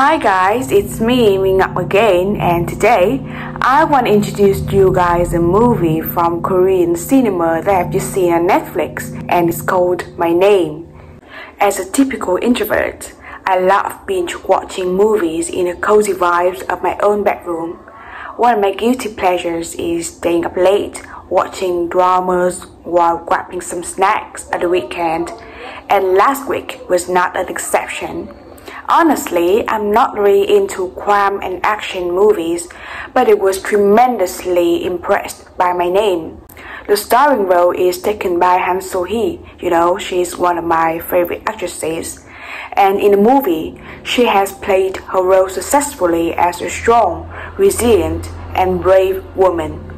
Hi guys, it's me, Minh Ngọc again, and today I want to introduce you guys a movie from Korean cinema that I've just seen on Netflix, and it's called My Name. As a typical introvert, I love binge watching movies in the cozy vibes of my own bedroom. One of my guilty pleasures is staying up late watching dramas while grabbing some snacks at the weekend, and last week was not an exception. Honestly, I'm not really into crime and action movies, but I was tremendously impressed by my name. The starring role is taken by Han So Hee. You know, she's one of my favorite actresses. And in the movie, she has played her role successfully as a strong, resilient, and brave woman.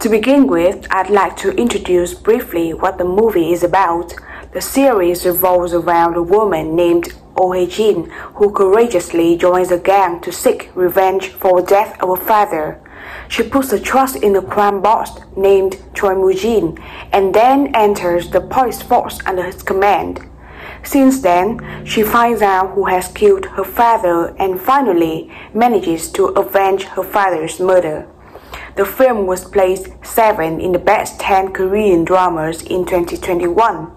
To begin with, I'd like to introduce briefly what the movie is about. The series revolves around a woman named Oh Hae-jin who courageously joins a gang to seek revenge for the death of her father. She puts her trust in a crime boss named Choi Moo-jin and then enters the police force under his command. Since then, she finds out who has killed her father and finally manages to avenge her father's murder. The film was placed 7 in the best 10 Korean dramas in 2021.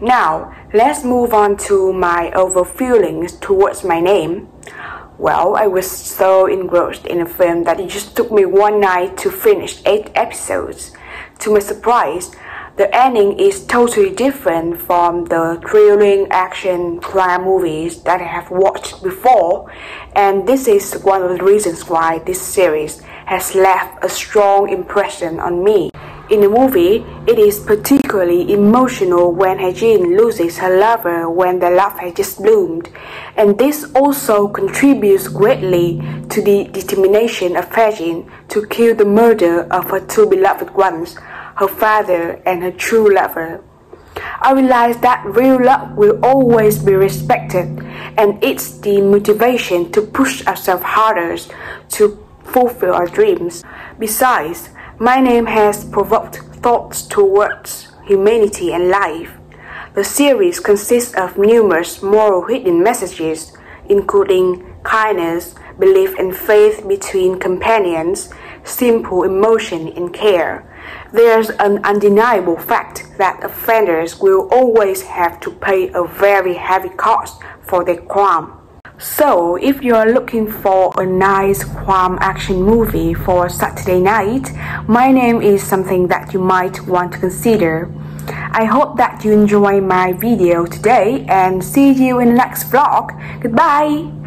Now, let's move on to my overall feelings towards my name. Well, I was so engrossed in the film that it just took me one night to finish 8 episodes. To my surprise, the ending is totally different from the thrilling action crime movies that I have watched before, and this is one of the reasons why this series has left a strong impression on me. In the movie, it is particularly emotional when Hae-jin loses her lover when their love has just bloomed, and this also contributes greatly to the determination of Hae-jin to kill the murder of her two beloved ones, her father and her true lover. I realize that real love will always be respected, and it's the motivation to push ourselves harder to fulfill our dreams. Besides, my name has provoked thoughts towards humanity and life. The series consists of numerous moral hidden messages, including kindness, belief and faith between companions, simple emotion and care. There's an undeniable fact that offenders will always have to pay a very heavy cost for their crime. So, if you are looking for a nice crime action movie for Saturday night, my name is something that you might want to consider. I hope that you enjoy my video today and see you in the next vlog. Goodbye!